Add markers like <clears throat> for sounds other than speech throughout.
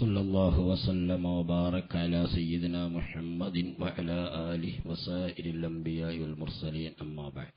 صلى الله وسلم وبارك على سيدنا محمد وعلى آله وسائر الأنبياء والمرسلين أما بعد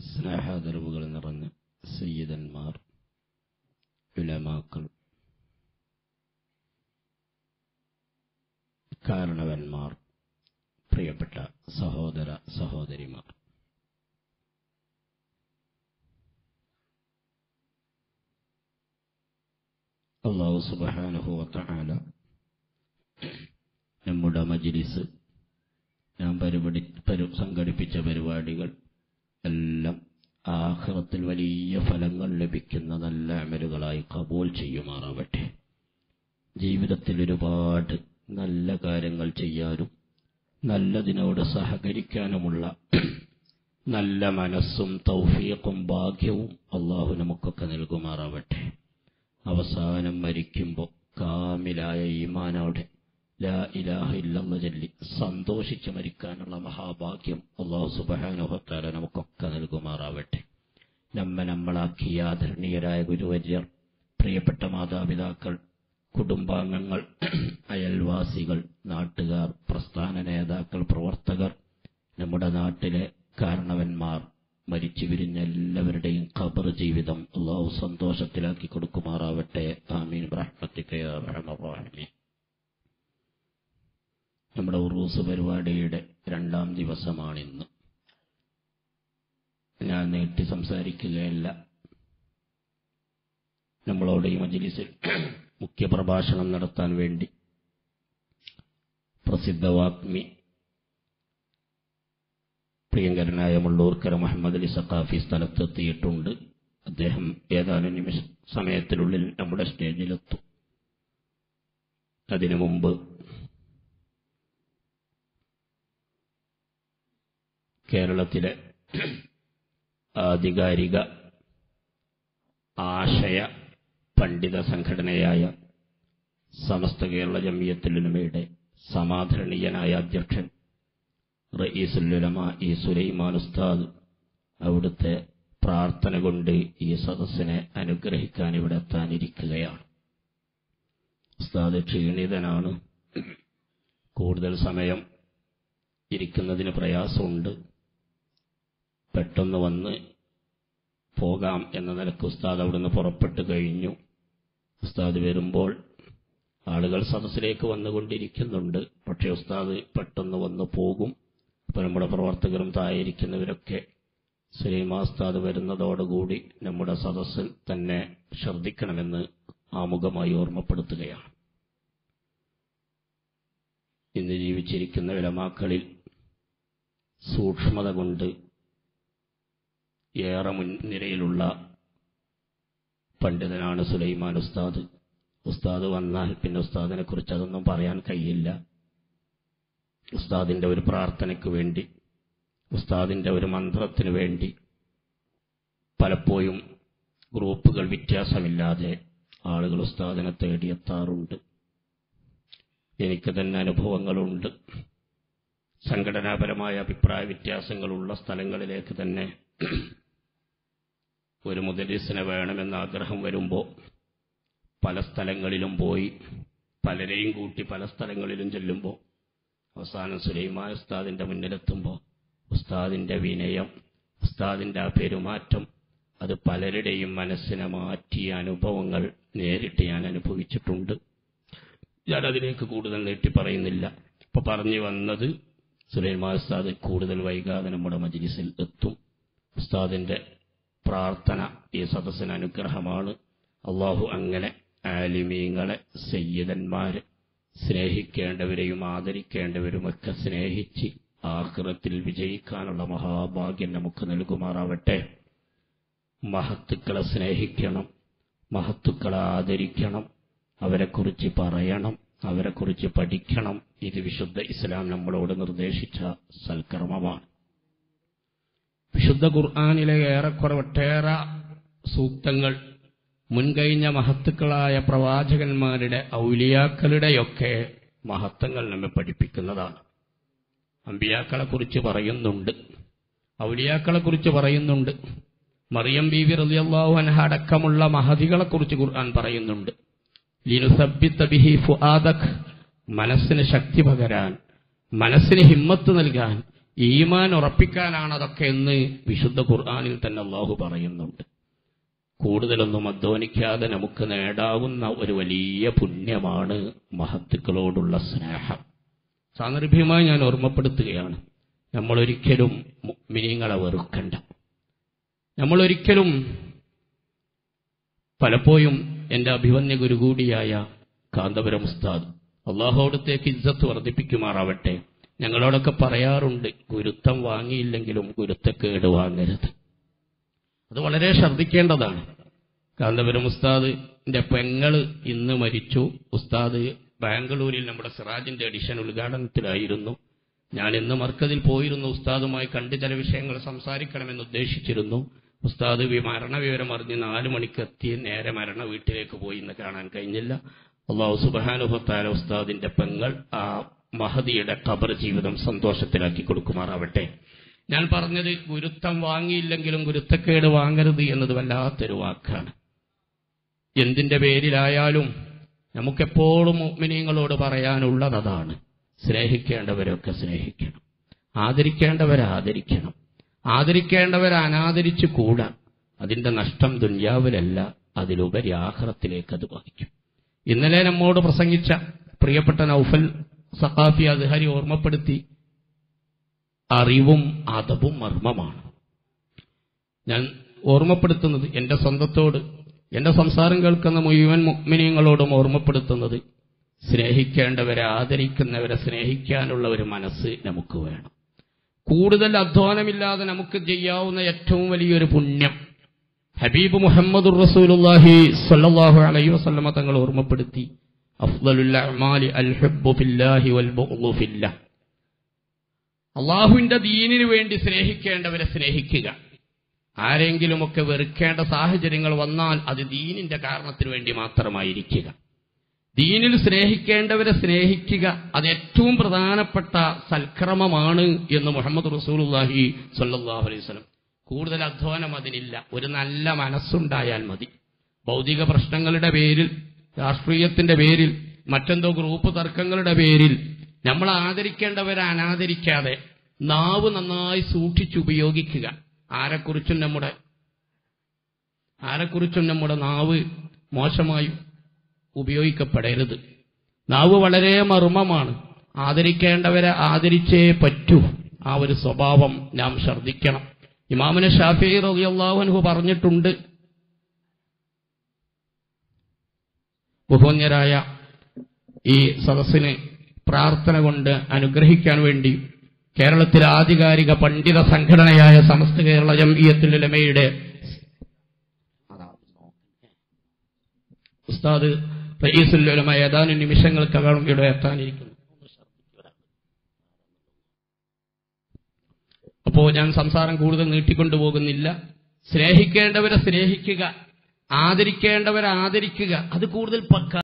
സ്നേഹാദരവുകൾ നിറഞ്ഞ സയ്യിദന്മാർ വിലമാക്കൾ കാരണവന്മാർ പ്രിയപ്പെട്ട സഹോദര സഹോദരിമാർ അള്ളാഹു സുബാനുഭവത്താല നമ്മുടെ മജിലിസ് ഞാൻ പരിപാടി പരു സംഘടിപ്പിച്ച പരിപാടികൾ എല്ലാം ആഹ്റത്തിൽ വലിയ ഫലങ്ങൾ ലഭിക്കുന്ന നല്ല അമലുകളായി കബൂൽ ചെയ്യുമാറാവട്ടെ. ജീവിതത്തിൽ ഒരുപാട് നല്ല കാര്യങ്ങൾ ചെയ്യാനും നല്ലതിനോട് സഹകരിക്കാനുമുള്ള നല്ല മനസ്സും തൗഫീഖും ഭാഗ്യവും അള്ളാഹു നമുക്കൊക്കെ നൽകുമാറാവട്ടെ. അവസാനം മരിക്കുമ്പോൾ കാമിലായ ഈമാനോടെ ലാ ഇലാഹ ഇല്ലെന്ന് ചൊല്ലി സന്തോഷിച്ച് മരിക്കാനുള്ള മഹാഭാഗ്യം അള്ളാഹു സുബാനുഹത്താല നമുക്കൊക്കെ നൽകുമാറാവട്ടെ. നമ്മെ നമ്മളാക്കിയ ആദരണീയരായ ഗുരുവര്യർ പ്രിയപ്പെട്ട മാതാപിതാക്കൾ കുടുംബാംഗങ്ങൾ <clears throat> അയൽവാസികൾ നാട്ടുകാർ പ്രസ്ഥാന നേതാക്കൾ പ്രവർത്തകർ നമ്മുടെ നാട്ടിലെ കാരണവന്മാർ മരിച്ചു വിരിഞ്ഞ എല്ലാവരുടെയും ഖബർ ജീവിതം അള്ളാഹു സന്തോഷത്തിലാക്കി കൊടുക്കുമാറാവട്ടെ. ആമീൻ. നമ്മുടെ ഉറൂസ് പരിപാടിയുടെ രണ്ടാം ദിവസമാണിന്ന്. ഞാൻ നീട്ടി സംസാരിക്കുകയല്ല. നമ്മളോട് ഈ മജിലിസിൽ മുഖ്യപ്രഭാഷണം നടത്താൻ വേണ്ടി പ്രസിദ്ധ വാഗ്മി പ്രിയങ്കരനായ മുള്ളൂർക്കര മുഹമ്മദ് അലി സഖാഫി സ്ഥലത്തെത്തിയിട്ടുണ്ട്. അദ്ദേഹം ഏതാനും നിമിഷ സമയത്തിനുള്ളിൽ നമ്മുടെ സ്റ്റേജിലെത്തും. അതിനു മുമ്പ് കേരളത്തിലെ ആധികാരിക ആശയ പണ്ഡിത സംഘടനയായ സമസ്ത കേരള ജമ്മിയത്തിലുമയുടെ സമാധരണീയനായ അധ്യക്ഷൻ റയീസുല്ലുലമ ഈ സുലൈമാൻ ഉസ്താദ് അവിടുത്തെ പ്രാർത്ഥന കൊണ്ട് ഈ സദസ്സിനെ അനുഗ്രഹിക്കാൻ ഇവിടെ എത്താനിരിക്കുകയാണ്. ഉസ്താദ് ക്ഷീണിതനാണ്. കൂടുതൽ സമയം ഇരിക്കുന്നതിന് പ്രയാസമുണ്ട്. പെട്ടെന്ന് വന്ന് പോകാം എന്ന നിലയ്ക്ക് ഉസ്താദ് അവിടുന്ന് പുറപ്പെട്ടു കഴിഞ്ഞു. ഉസ്താദ് വരുമ്പോൾ ആളുകൾ സദസ്സിലേക്ക് വന്നുകൊണ്ടിരിക്കുന്നുണ്ട്. പക്ഷേ ഉസ്താദ് പെട്ടെന്ന് വന്ന് പോകും. അപ്പോൾ നമ്മുടെ പ്രവർത്തകരും തായിരിക്കുന്നവരൊക്കെ ശ്രീമാസ്താദ് വരുന്നതോടുകൂടി നമ്മുടെ സദസ്സിൽ തന്നെ ശ്രദ്ധിക്കണമെന്ന് ആമുഖമായി ഓർമ്മപ്പെടുത്തുകയാണ്. ഇന്ന് ജീവിച്ചിരിക്കുന്ന വിലമാക്കളിൽ സൂക്ഷ്മത കൊണ്ട് ഏറെ മുൻനിരയിലുള്ള പണ്ഡിതനാണ് സുലൈമാൻ ഉസ്താദ്. ഉസ്താദ് വന്നാൽ പിന്നെ ഉസ്താദിനെ കുറിച്ച് അതൊന്നും പറയാൻ കഴിയില്ല. ഉസ്താദിന്റെ ഒരു പ്രാർത്ഥനയ്ക്ക് വേണ്ടി ഉസ്താദിന്റെ ഒരു മന്ത്രത്തിന് വേണ്ടി പലപ്പോഴും ഗ്രൂപ്പുകൾ വ്യത്യാസമില്ലാതെ ആളുകൾ ഉസ്താദിനെ തേടിയെത്താറുണ്ട് എനിക്ക് തന്നെ അനുഭവങ്ങളുണ്ട്. സംഘടനാപരമായ അഭിപ്രായ വ്യത്യാസങ്ങളുള്ള സ്ഥലങ്ങളിലേക്ക് തന്നെ ഒരു മുദരീസിനെ വേണമെന്ന ആഗ്രഹം വരുമ്പോൾ പല സ്ഥലങ്ങളിലും പോയി പലരെയും കൂട്ടി പല സ്ഥലങ്ങളിലും ചെല്ലുമ്പോൾ അവസാനം സുലൈമാൻ ഉസ്താദിന്റെ മുന്നിലെത്തുമ്പോൾ ഉസ്താദിന്റെ വിനയം ഉസ്താദിന്റെ ആ പെരുമാറ്റം അത് പലരുടെയും മനസ്സിനെ മാറ്റിയ അനുഭവങ്ങൾ നേരിട്ട് ഞാൻ അനുഭവിച്ചിട്ടുണ്ട്. ഞാൻ അതിലേക്ക് കൂടുതൽ നീട്ടി പറയുന്നില്ല. ഇപ്പൊ പറഞ്ഞു വന്നത് സുലൈമാൻ ഉസ്താദ് കൂടുതൽ വൈകാതെ നമ്മുടെ മജ്ലിസിൽ എത്തും. ഉസ്താദിന്റെ പ്രാർത്ഥന ഈ സദസ്സിന് അനുഗ്രഹമാണ്. അള്ളാഹു അങ്ങനെ ആലിമീങ്ങളെ സയ്യിദന്മാരെ സ്നേഹിക്കേണ്ടവരെയും ആദരിക്കേണ്ടവരുമൊക്കെ സ്നേഹിച്ച് ആഹ്റത്തിൽ വിജയിക്കാനുള്ള മഹാഭാഗ്യം നമുക്ക് നൽകുമാറാവട്ടെ. മഹത്തുക്കളെ സ്നേഹിക്കണം മഹത്തുക്കളെ ആദരിക്കണം അവരെക്കുറിച്ച് പറയണം അവരെക്കുറിച്ച് പഠിക്കണം. ഇത് വിശുദ്ധ ഇസ്ലാം നമ്മളോട് നിർദ്ദേശിച്ച സൽക്കർമ്മമാണ്. വിശുദ്ധ ഖുർആാനിലെ ഏറെക്കുറെ ഒട്ടേറെ സൂക്തങ്ങൾ മുൻകഴിഞ്ഞ മഹത്തുക്കളായ പ്രവാചകന്മാരുടെ ഔലിയാക്കളുടെയൊക്കെ മഹത്വങ്ങൾ നമ്മെ പഠിപ്പിക്കുന്നതാണ്. അമ്പിയാക്കളെ കുറിച്ച് പറയുന്നുണ്ട്. ഔലിയാക്കളെ കുറിച്ച് പറയുന്നുണ്ട്. മറിയം ബി വി റലിയല്ലാഹു അൻഹ അടക്കമുള്ള മഹതികളെ കുറിച്ച് ഖുർആൻ പറയുന്നുണ്ട്. മനസ്സിന് ശക്തി പകരാൻ മനസ്സിന് ഹിമ്മത്ത് നൽകാൻ ഈമാൻ ഉറപ്പിക്കാനാണതൊക്കെ എന്ന് വിശുദ്ധ ഖുർആാനിൽ തന്നെ അള്ളാഹു പറയുന്നുണ്ട്. കൂടുതലൊന്നും അധ്വാനിക്കാതെ നമുക്ക് നേടാവുന്ന ഒരു വലിയ പുണ്യമാണ് മഹത്തുക്കളോടുള്ള സ്നേഹം. സാന്ദർഭ്യമായി ഞാൻ ഓർമ്മപ്പെടുത്തുകയാണ് നമ്മളൊരിക്കലും മിനിങ്ങളെ വെറുക്കണ്ട. നമ്മളൊരിക്കലും പലപ്പോഴും എന്റെ അഭിവന്യ ഗുരു കൂടിയായ കാന്തപുരം ഉസ്താദ് അള്ളാഹോടത്തേക്ക് ഇജ്ജത്ത് വർദ്ധിപ്പിക്കുമാറാവട്ടെ. ഞങ്ങളോടൊക്കെ പറയാറുണ്ട് ഗുരുത്തം വാങ്ങിയില്ലെങ്കിലും ഗുരുത്തക്കേട് വാങ്ങരുത്. അത് വളരെ ശ്രദ്ധിക്കേണ്ടതാണ്. കാന്തപുരം ഉസ്താദ് എന്റെ പെങ്ങൾ ഇന്ന് മരിച്ചു. ഉസ്താദ് ബാംഗ്ലൂരിൽ നമ്മുടെ സിറാജിന്റെ എഡിഷൻ ഉദ്ഘാടനത്തിലായിരുന്നു. ഞാൻ ഇന്ന് മർക്കതിൽ പോയിരുന്നു. ഉസ്താദുമായി കണ്ട് ചില വിഷയങ്ങൾ സംസാരിക്കണമെന്ന് ഉദ്ദേശിച്ചിരുന്നു. ഉസ്താദ് മരണവിവരം അറിഞ്ഞ് നാലു മണിക്ക് എത്തി നേരെ മരണ വീട്ടിലേക്ക് പോയി എന്ന് കാണാൻ കഴിഞ്ഞില്ല. അള്ളാഹു സുബാനുഭത്താല ഉസ്താദിന്റെ പെങ്ങൾ ആ മഹദിയുടെ ഖബർ ജീവിതം സന്തോഷത്തിലാക്കി കൊടുക്കുമാറാവട്ടെ. ഞാൻ പറഞ്ഞത് ഗുരുത്വം വാങ്ങിയില്ലെങ്കിലും ഗുരുത്തക്കേട് വാങ്ങരുത് എന്നത് വല്ലാത്തൊരു വാക്കാണ്. എന്തിന്റെ പേരിലായാലും നമുക്കെപ്പോഴും മുഅ്മിനീങ്ങളോട് പറയാനുള്ളത് അതാണ്. സ്നേഹിക്കേണ്ടവരൊക്കെ സ്നേഹിക്കണം. ആദരിക്കേണ്ടവരാദരിക്കണം ആദരിക്കേണ്ടവരെ അനാദരിച്ചു കൂടാ അതിന്റെ നഷ്ടം ദുന്യാവിലല്ല അതിലുപരി ആഹ്റത്തിലേക്ക് അത് വഹിക്കും ഇന്നലെ നമ്മോട് പ്രസംഗിച്ച പ്രിയപ്പെട്ട നൌഫൽ സഖാഫി അദ്ഹരി ഓർമ്മപ്പെടുത്തി അറിവും അതവും മർമ്മമാണ്. ഞാൻ ഓർമ്മപ്പെടുത്തുന്നത് എന്റെ സ്വന്തത്തോട് എന്റെ സംസാരം കേൾക്കുന്ന മുഴുവൻ മുഗ്മിനിയങ്ങളോടും ഓർമ്മപ്പെടുത്തുന്നത് സ്നേഹിക്കേണ്ടവരെ ആദരിക്കുന്നവരെ സ്നേഹിക്കാനുള്ള ഒരു മനസ്സ് നമുക്ക് വേണം. കൂടുതൽ അധ്വാനമില്ലാതെ നമുക്ക് ചെയ്യാവുന്ന ഏറ്റവും വലിയൊരു പുണ്യം ഹബീബ് മുഹമ്മദ് റസൂലുല്ലാഹി സല്ലാഹു അലൈഹി വസല്ലമ തങ്ങൾ ഓർമ്മപ്പെടുത്തി ഫില്ലാഹി വൽ അള്ളാഹുവിന്റെ ദീനിന് വേണ്ടി സ്നേഹിക്കേണ്ടവരെ സ്നേഹിക്കുക. ആരെങ്കിലുമൊക്കെ വെറുക്കേണ്ട സാഹചര്യങ്ങൾ വന്നാൽ അത് ദീനിന്റെ കാരണത്തിന് വേണ്ടി മാത്രമായിരിക്കുക. ദീനിൽ സ്നേഹിക്കേണ്ടവരെ സ്നേഹിക്കുക അത് ഏറ്റവും പ്രധാനപ്പെട്ട സൽക്രമമാണ് എന്ന് മുഹമ്മദ് റസൂലുള്ളാഹി സല്ലാഹു അലൈഹി സ്വലം കൂടുതൽ അധ്വാനം അതിനില്ല. ഒരു നല്ല മനസ്സുണ്ടായാൽ മതി. ഭൗതിക പ്രശ്നങ്ങളുടെ പേരിൽ രാഷ്ട്രീയത്തിന്റെ പേരിൽ മറ്റെന്തോ ഗ്രൂപ്പ് തർക്കങ്ങളുടെ പേരിൽ നമ്മൾ ആദരിക്കേണ്ടവരെ അനാദരിക്കാതെ നാവ് നന്നായി സൂക്ഷിച്ചുപയോഗിക്കുക ആരെക്കുറിച്ചും നമ്മുടെ ആരെക്കുറിച്ചും നമ്മുടെ നാവ് മോശമായി ഉപയോഗിക്കപ്പെടരുത്. നാവ് വളരെ മർമ്മമാണ്. ആദരിക്കേണ്ടവരെ ആദരിച്ചേ പറ്റൂ. ആ ഒരു സ്വഭാവം നാം ശ്രദ്ധിക്കണം. ഇമാമിന് ഷാഫി റളിയല്ലാഹു പറഞ്ഞിട്ടുണ്ട്. ബഹുമന്യരായ ഈ സദസ്സിന് പ്രാർത്ഥന കൊണ്ട് അനുഗ്രഹിക്കാൻ വേണ്ടി കേരളത്തിലെ ആധികാരിക പണ്ഡിത സംഘടനയായ സമസ്ത കേരള ജംഇയ്യത്തുൽ ഉലമയുടെ ഉസ്താദ് റയീസുൽ ഉലമ ഏതാനും നിമിഷങ്ങൾക്കകം ഇവിടെ എത്താനിരിക്കുന്നു. അപ്പോ ഞാൻ സംസാരം കൂടുതൽ നീട്ടിക്കൊണ്ടുപോകുന്നില്ല സ്നേഹിക്കേണ്ടവരെ സ്നേഹിക്കുക ആദരിക്കേണ്ടവരെ ആദരിക്കുക അത് കൂടുതൽ പക്ക